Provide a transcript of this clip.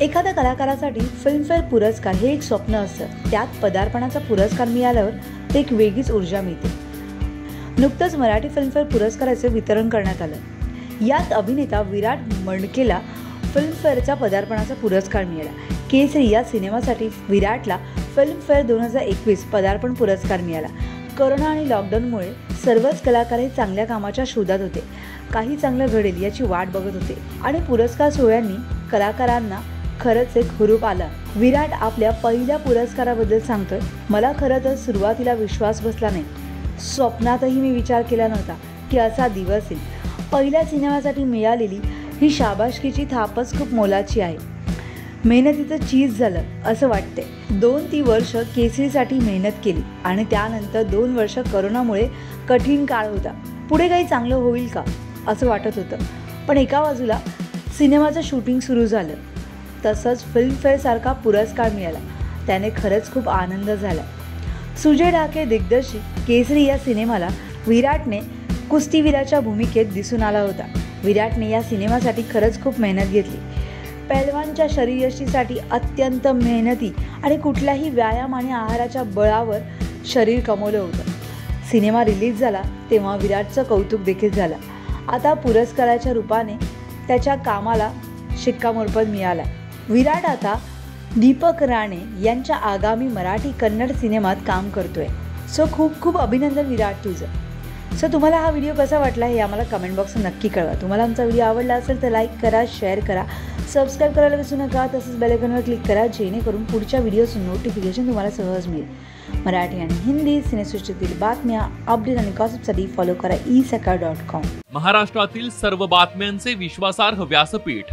एखाद्या कलाकारासाठी फिल्मफेअर पुरस्कार हे एक स्वप्न असतं. त्यात पदार्पणाचा पुरस्कार मिळाल्यावर ते एक वेगळीच ऊर्जा मिळते. नुकतंच मराठी फिल्मफेअर पुरस्काराचे वितरण करण्यात आलं. यात अभिनेता विराट मणकेला फिल्मफेअरचा पदार्पणाचा पुरस्कार मिळाला. केसरी या सिनेमासाठी विराटला फिल्मफेअर दोन हजार एकवीस पदार्पण पुरस्कार मिळाला. करोना आणि लॉकडाऊनमुळे सर्वच कलाकार हे चांगल्या कामाच्या शोधात होते. काही चांगलं घडेल याची वाट बघत होते. आणि पुरस्कार सोहळ्यांनी कलाकारांना खरंच एक हुरूप आला. विराट आपल्या पहिल्या पुरस्काराबद्दल सांगतोय. मला खरं तर सुरुवातीला विश्वास बसला नाही. स्वप्नातही मी विचार केला नव्हता की असा दिवस येईल. पहिल्या सिनेमासाठी मिळालेली ही शाबाशकीची थापच खूप मोलाची आहे. मेहनतीचं चीज झालं असं वाटते दोन ती वर्ष केसरीसाठी मेहनत केली आणि त्यानंतर दोन वर्ष करोनामुळे कठीण काळ होता. पुढे काही चांगलं होईल का असं वाटत होतं. पण एका बाजूला सिनेमाचं शूटिंग सुरू झालं. तसंच फिल्मफेअरसारखा पुरस्कार मिळाला. त्याने खरंच खूप आनंद झाला. सुजय ढाके दिग्दर्शित केसरी या सिनेमाला विराटने कुस्तीवीराच्या भूमिकेत दिसून आला होता. विराटने या सिनेमासाठी खरंच खूप मेहनत घेतली. पहलवानच्या शरीरयशीसाठी अत्यंत मेहनती आणि कुठल्याही व्यायाम आणि आहाराच्या बळावर शरीर कमवलं होतं. सिनेमा रिलीज झाला तेव्हा विराटचं कौतुक देखील झालं. आता पुरस्काराच्या रूपाने त्याच्या कामाला शिक्कामोर्फत मिळाला. विराट आता दीपक राणे यांच्या आगामी मराठी कन्नड सिनेमात काम करतोय. सो खूप खूप अभिनंदन विराट तुझं. सो तुम्हाला हा व्हिडिओ कसा वाटला हे आम्हाला कमेंट बॉक्स नक्की कळवा. तुम्हाला आमचा व्हिडिओ आवडला असेल तर लाईक करा शेअर करा. सबस्क्राईब करायला विसरू नका. तसंच बेलेकॉनवर क्लिक करा जेणेकरून पुढच्या व्हिडिओचं नोटिफिकेशन तुम्हाला सहज मिळेल. मराठी आणि हिंदी सिनेसृष्टीतील बातम्या अपडेट आणि गॉसिपसाठी फॉलो करा ई सकाळ डॉट कॉम महाराष्ट्रातील सर्व बातम्यांचे विश्वासार्ह व्यासपीठ